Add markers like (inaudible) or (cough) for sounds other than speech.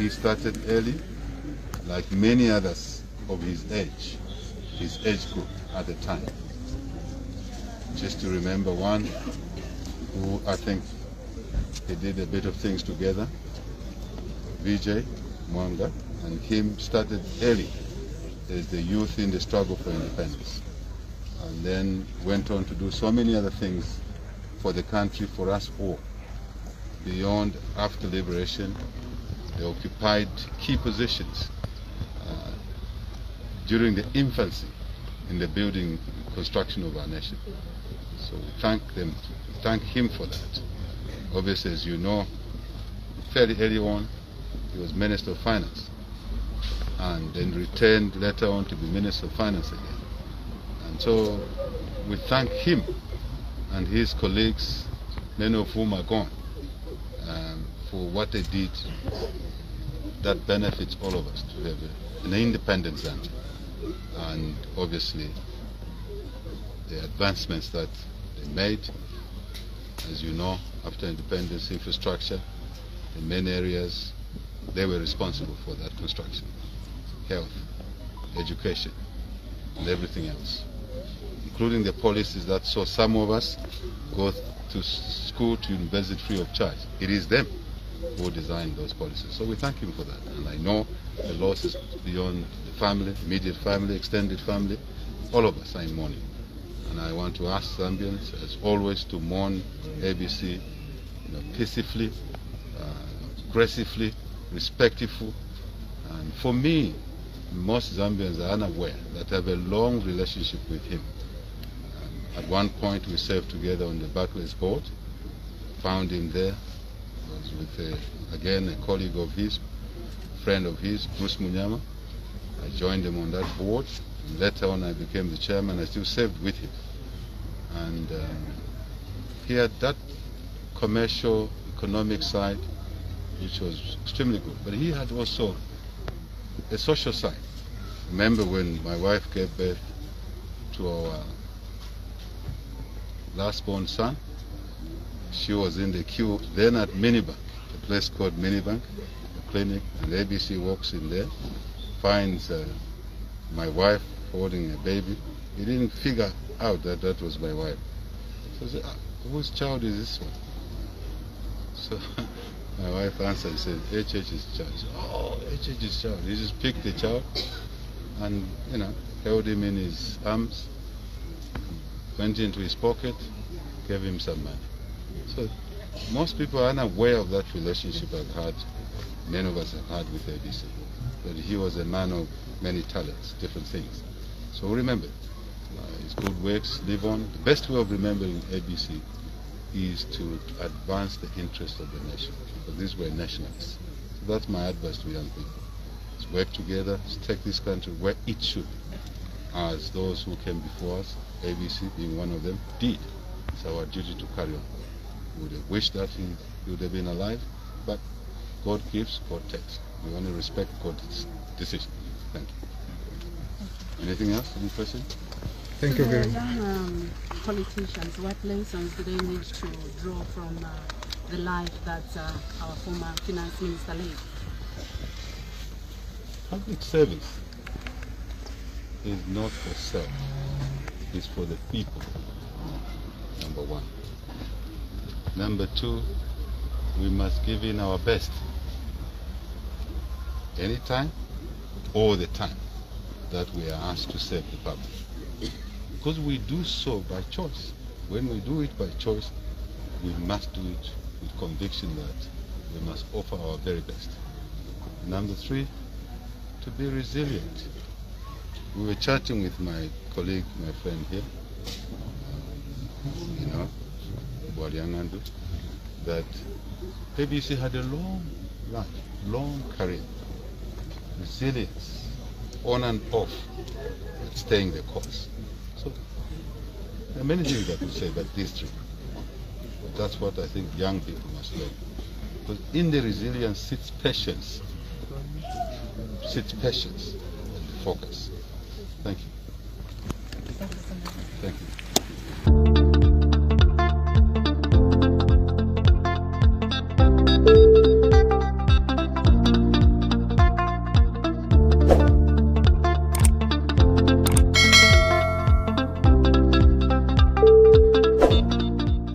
he started early, like many others of his age, his age group at the time. Just to remember one who I think he did a bit of things together, VJ Mwaanga, and him started early as the youth in the struggle for independence. And then went on to do so many other things for the country, for us all. Beyond after liberation, they occupied key positions uh, during the infancy in the building construction of our nation. So we thank them, thank him for that. Obviously, as you know, fairly early on, he was Minister of Finance and then returned later on to be Minister of Finance again. And so we thank him and his colleagues, many of whom are gone, um, for what they did that benefits all of us to have an independent Zambia. And obviously, the advancements that they made, as you know, after independence infrastructure, in many areas, they were responsible for that construction. Health, education, and everything else including the policies that saw some of us go to school to university free of charge. It is them who designed those policies. So we thank him for that. And I know the losses beyond the family, immediate family, extended family, all of us are in mourning. And I want to ask Zambians, as always, to mourn ABC you know, peacefully, uh, aggressively, respectful. And for me, most Zambians are unaware that I have a long relationship with him. At one point, we served together on the Barclays board. Found him there. With, a, again, a colleague of his, friend of his, Bruce Munyama. I joined him on that board. Later on, I became the chairman. I still served with him. And um, he had that commercial, economic side, which was extremely good. But he had also a social side. Remember when my wife gave birth to our last born son. She was in the queue then at Minibank, a place called Minibank, a clinic, and ABC walks in there, finds uh, my wife holding a baby. He didn't figure out that that was my wife. So I said, ah, whose child is this one? So (laughs) my wife answered and said, HH's child. Said, oh, HH's child. He just picked the child and, you know, held him in his arms went into his pocket, gave him some money. So most people are unaware of that relationship I've had, many of us have had with ABC. But he was a man of many talents, different things. So remember, uh, his good works live on. The best way of remembering ABC is to advance the interests of the nation, because these were nationalists. So that's my advice to young people. Let's work together, let's take this country where it should be, as those who came before us ABC being one of them, did. It's our duty to carry on. We would have wished that he, he would have been alive, but God gives, God takes. We only respect God's decision. Thank you. Anything else? Any question? Thank you very much. um, politicians, what lessons do they need to draw from uh, the life that uh, our former finance minister led? Public service is not for self. It's for the people. Number one. Number two, we must give in our best. Anytime, all the time, that we are asked to serve the public. Because we do so by choice. When we do it by choice, we must do it with conviction that we must offer our very best. Number three, to be resilient. We were chatting with my colleague, my friend here, you know, Bwalya Ng'andu, that ABC had a long life, long career, resilience, on and off, staying the course. So there are many things I could say about this. But that's what I think young people must learn. Because in the resilience sits patience. Sits patience and focus. Thank you.